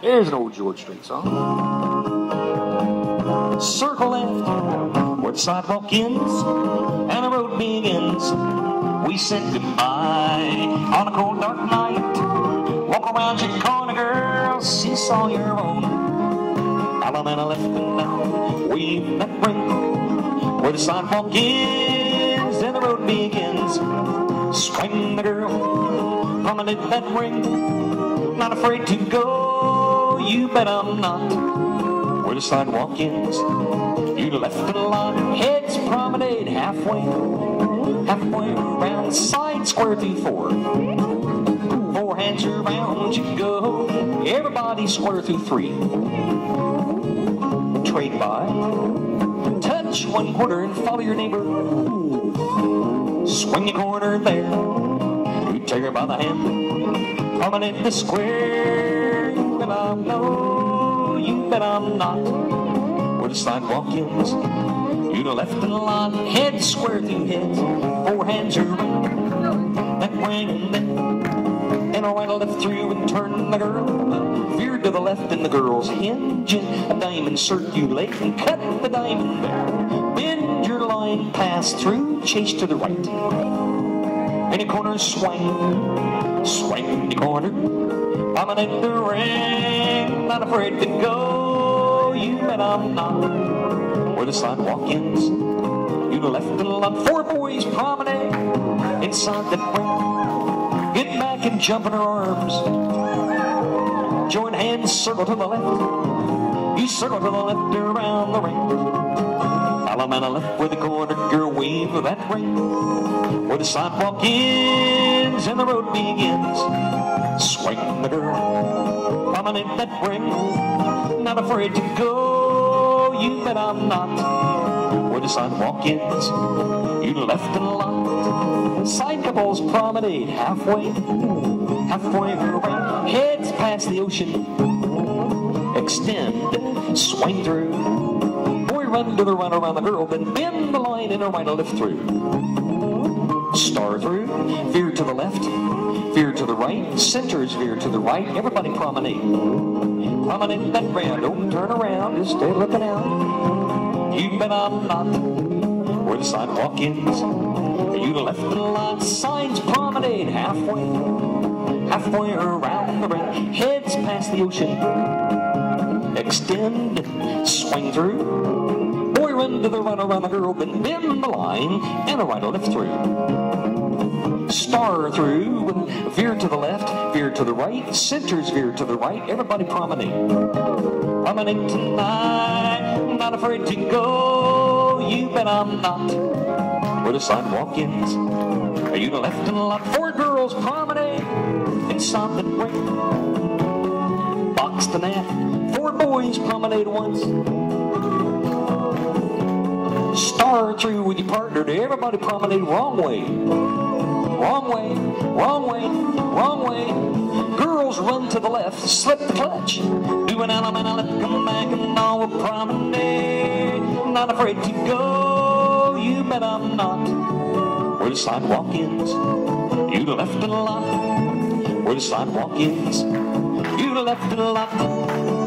Here's an old George Strait song. Circle left where the sidewalk ends and the road begins. We said goodbye on a cold dark night. Walk around your corner, girl, see saw your own. Allemande left and now we've met ring where the sidewalk ends and the road begins. Swing the girl, promenade that ring, not afraid to go. You bet I'm not where the sidewalk ends. You left it alone, heads promenade halfway, halfway around, side square through four. Four hands around you go, everybody square through three. Trade by, touch one quarter and follow your neighbor. Swing the corner there, you take her by the hand, promenade the square. Bet I'm no, you bet I'm not where the sidewalk ends. You to left and lot, head square through heads, four hands around, that way and then, and a right left through and turn the girl, veer to the left and the girl's hinge, a diamond circulate and cut the diamond there. Bend your line, pass through, chase to the right. In corner, swing, swing the corner, dominate the ring, not afraid to go. You bet I'm not where the sidewalk ends. You left and lot, four boys promenade inside the ring. Get back and jump in her arms. Join hands, circle to the left. You circle to the left around the ring. Allemande left with the corner girl wave of that ring. Where the sidewalk ends and the road begins. Swing the girl, promenade that ring. Not afraid to go, you bet I'm not. Where the sidewalk ends, you left and lot. Side couples promenade halfway, halfway around. Heads past the ocean, extend, swing through. Boy, run to the run around the girl, then bend the line in a right or left through. Star through, veer to the left, veer to the right, centers veer to the right. Everybody promenade. Promenade that round, don't turn around, just stay looking out. You bet I'm not where the sidewalk ends. You left the lot, signs promenade halfway, halfway around the ring. Heads past the ocean, extend, swing through. Run to the run around the girl, then bend the line and a right or left through. Star through, veer to the left, veer to the right, centers veer to the right. Everybody promenade. Promenade tonight, not afraid to go. You bet I'm not where the sidewalk ends. Are you to left and lot, four girls promenade inside the ring. Box to net, four boys promenade once. Star through with your partner to everybody promenade wrong way. Wrong way, wrong way, wrong way. Girls run to the left, slip the clutch. Do an element, let come back and all will promenade. Not afraid to go, you bet I'm not. Where the sidewalk ends, you left and lot. Where the sidewalk ends, you left and lot.